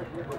Obrigado,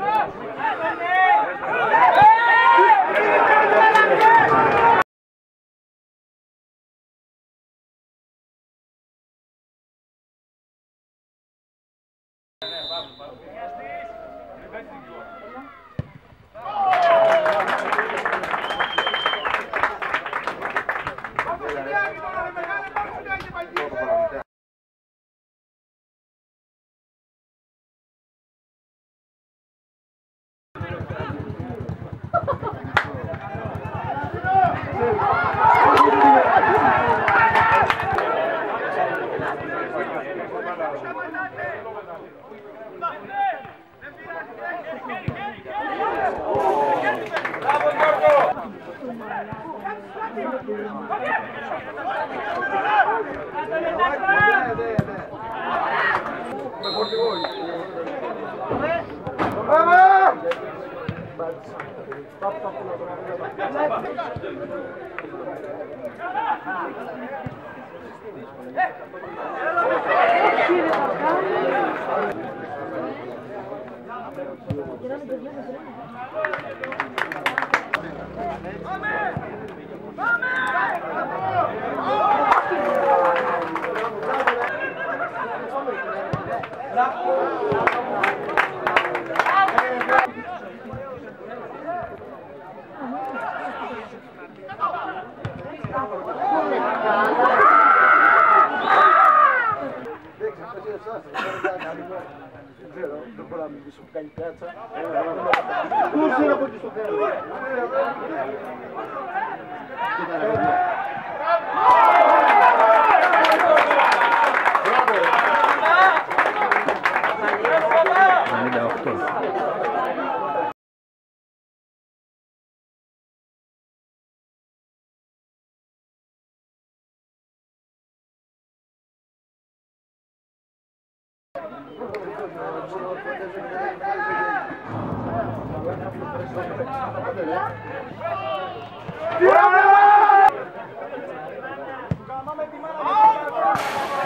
Come Bravo! Πάμε! Πάμε! Πάμε! Kursyna po prostu Brawo! Mamy di mano